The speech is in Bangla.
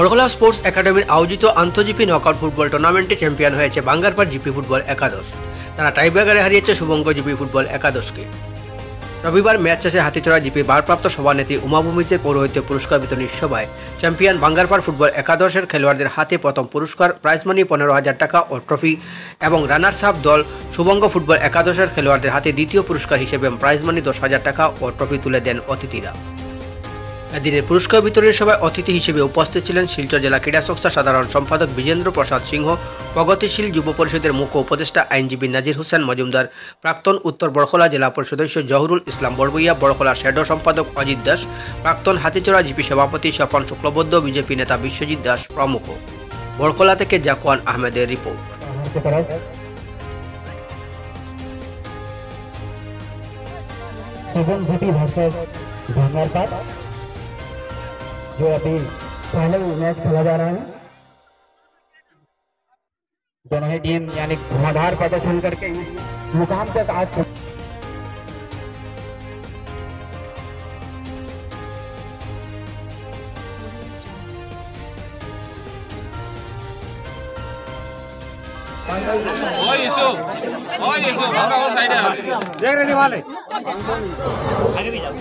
বরগলা স্পোর্টস একাডেমির আয়োজিত আন্তঃজিপি নকআউট ফুটবল টুর্নামেন্টে চ্যাম্পিয়ন হয়েছে বাঙ্গারপাড় জিপি ফুটবল একাদশ। তারা টাইব্রেকারে হারিয়েছে শুভঙ্গ জিপি ফুটবল একাদশকে। রবিবার ম্যাচ শেষে হাতিচড়া জিপির ভারপ্রাপ্ত সভানেত্রী উমাভূমিজের পৌরোহিত্য পুরস্কার বিতরণী সভায় চ্যাম্পিয়ন বাঙ্গারপাড় ফুটবল একাদশের খেলোয়াড়দের হাতে প্রথম পুরস্কার, প্রাইজ মানি পনেরো হাজার টাকা ও ট্রফি এবং রানার্স আপ দল শুভঙ্গ ফুটবল একাদশের খেলোয়াড়দের হাতে দ্বিতীয় পুরস্কার হিসেবে প্রাইজ মানি দশ হাজার টাকা ও ট্রফি তুলে দেন অতিথিরা। এদিনের পুরস্কার বিতরণের সভায় অতিথি হিসেবে উপস্থিত ছিলেন শিলচর জেলা ক্রীড়া সংস্থা সাধারণ সম্পাদক বিজেন্দ্র প্রসাদ সিংহ প্রগতিশীল যুব পরিষদের মুখ্য উপদেষ্টা আইনজীবী নাজির হোসেন মজুমদার, প্রাক্তন উত্তর বরখোলা জেলা পরিষদ সদস্য জহরুল ইসলাম বড়বইয়া বরখোলা শ্যাডো সম্পাদক অজিত দাস, প্রাক্তন হাতিচড়া জিপি সভাপতি স্বপন শুক্লবদ্ধ বিজেপি নেতা বিশ্বজিৎ দাস প্রমুখ। বরখোলা থেকে জাকুয়ান আহমেদের রিপোর্ট। जो अभी पहले मैच खेला जा रहा है। दोनों ही टीम यानी धुआधार प्रदर्शन करके इस मुकाम तक आज ओए देख रहे दिवाले आगे भी जाओ।